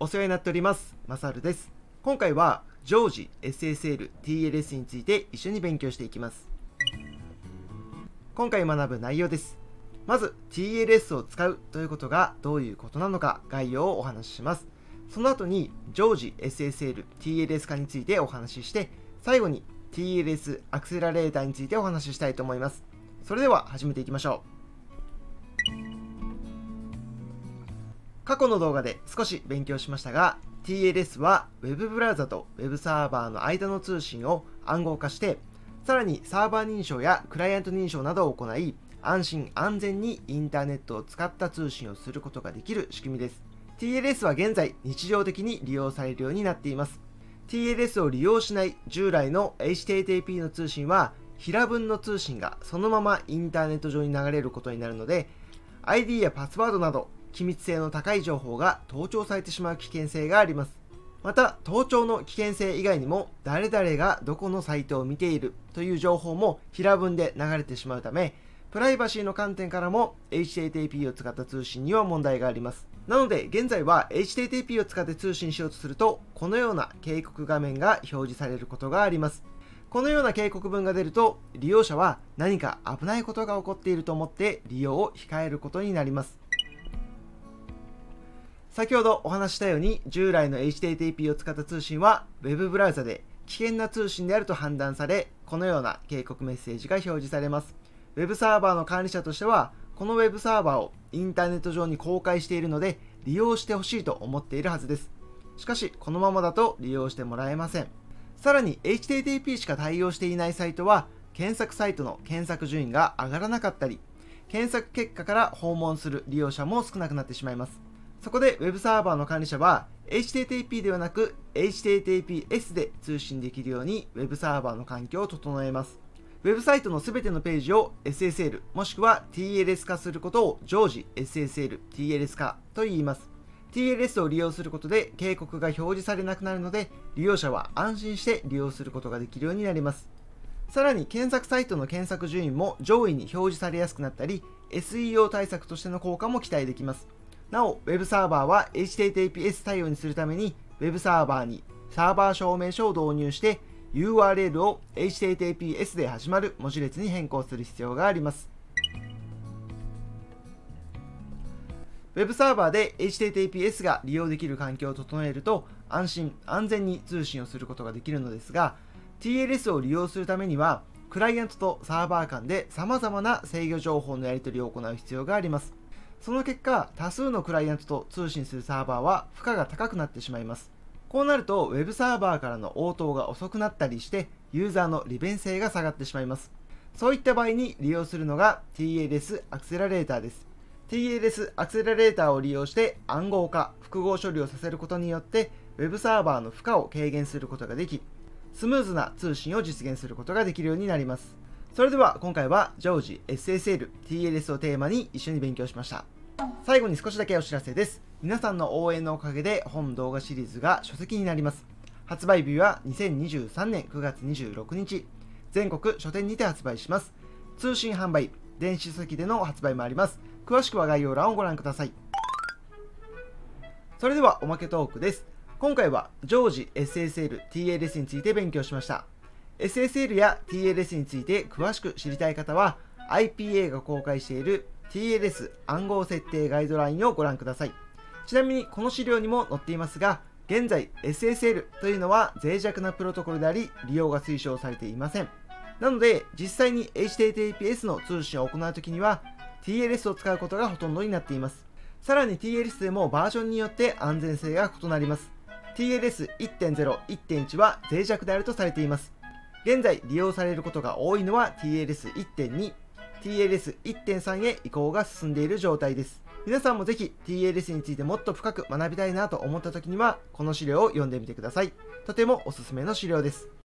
お世話になっております。マサルです。今回は常時 SSL TLS について一緒に勉強していきます。今回学ぶ内容です。まず TLS を使うということがどういうことなのか概要をお話しします。その後に常時 SSL TLS 化についてお話しして最後に TLS アクセラレーターについてお話ししたいと思います。それでは始めていきましょう。過去の動画で少し勉強しましたが TLS は Web ブラウザと Web サーバーの間の通信を暗号化してさらにサーバー認証やクライアント認証などを行い安心安全にインターネットを使った通信をすることができる仕組みです。TLS は現在日常的に利用されるようになっています。TLS を利用しない従来の HTTP の通信は平文の通信がそのままインターネット上に流れることになるので ID やパスワードなど機密性の高い情報が盗聴されてしまう危険性があります。また盗聴の危険性以外にも誰々がどこのサイトを見ているという情報も平文で流れてしまうためプライバシーの観点からも HTTP を使った通信には問題があります。なので現在は HTTP を使って通信しようとするとこのような警告画面が表示されることがあります。このような警告文が出ると利用者は何か危ないことが起こっていると思って利用を控えることになります。先ほどお話したように従来の HTTP を使った通信は Web ブラウザで危険な通信であると判断されこのような警告メッセージが表示されます。Web サーバーの管理者としてはこの Web サーバーをインターネット上に公開しているので利用してほしいと思っているはずです。しかしこのままだと利用してもらえません。さらに HTTP しか対応していないサイトは検索サイトの検索順位が上がらなかったり検索結果から訪問する利用者も少なくなってしまいます。そこで Web サーバーの管理者は HTTP ではなく HTTPS で通信できるように Web サーバーの環境を整えます。Web サイトのすべてのページを SSL もしくは TLS 化することを常時 SSL、TLS 化と言います。TLS を利用することで警告が表示されなくなるので利用者は安心して利用することができるようになります。さらに検索サイトの検索順位も上位に表示されやすくなったり SEO 対策としての効果も期待できます。なお、Web サーバーは HTTPS 対応にするために Web サーバーにサーバー証明書を導入して URL を HTTPS で始まる文字列に変更する必要があります。Web サーバーで HTTPS が利用できる環境を整えると安心安全に通信をすることができるのですが TLS を利用するためにはクライアントとサーバー間で様々な制御情報のやり取りを行う必要があります。その結果、多数のクライアントと通信するサーバーは負荷が高くなってしまいます。こうなると Web サーバーからの応答が遅くなったりしてユーザーの利便性が下がってしまいます。そういった場合に利用するのが TLS アクセラレーターです。TLS アクセラレーターを利用して暗号化、複合処理をさせることによって Web サーバーの負荷を軽減することができ、スムーズな通信を実現することができるようになります。それでは今回は常時 SSL、TLS をテーマに一緒に勉強しました。最後に少しだけお知らせです。皆さんの応援のおかげで本動画シリーズが書籍になります。発売日は2023年9月26日。全国書店にて発売します。通信販売、電子書籍での発売もあります。詳しくは概要欄をご覧ください。それではおまけトークです。今回は常時 SSL、TLS について勉強しました。SSL や TLS について詳しく知りたい方は IPA が公開している TLS 暗号設定ガイドラインをご覧ください。ちなみにこの資料にも載っていますが、現在 SSL というのは脆弱なプロトコルであり、利用が推奨されていません。なので、実際に HTTPS の通信を行うときには、TLS を使うことがほとんどになっています。さらに TLS でもバージョンによって安全性が異なります。TLS1.0、1.1は脆弱であるとされています。現在利用されることが多いのは TLS1.2、TLS1.3 へ移行が進んでいる状態です。皆さんもぜひ TLS についてもっと深く学びたいなと思った時にはこの資料を読んでみてください。とてもおすすめの資料です。